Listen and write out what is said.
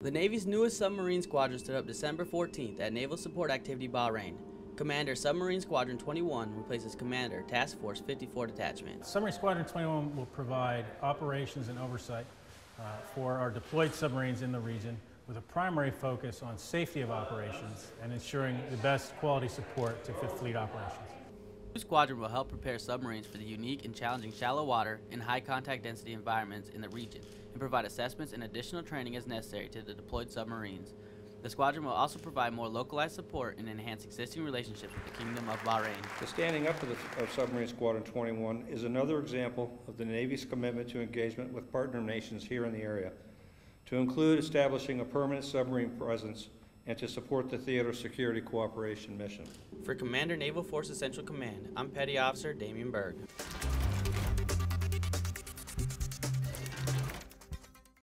The Navy's newest submarine squadron stood up December 14th at Naval Support Activity Bahrain. Commander Submarine Squadron 21 replaces Commander Task Force 54 Detachment. Submarine Squadron 21 will provide operations and oversight uh, for our deployed submarines in the region with a primary focus on safety of operations and ensuring the best quality support to Fifth Fleet operations. The squadron will help prepare submarines for the unique and challenging shallow water and high contact density environments in the region and provide assessments and additional training as necessary to the deployed submarines. The squadron will also provide more localized support and enhance existing relationships with the Kingdom of Bahrain. The standing up of, the, of Submarine Squadron 21 is another example of the Navy's commitment to engagement with partner nations here in the area, to include establishing a permanent submarine presence and to support the theater security cooperation mission. For Commander Naval Forces Central Command, I'm Petty Officer Damian Berg.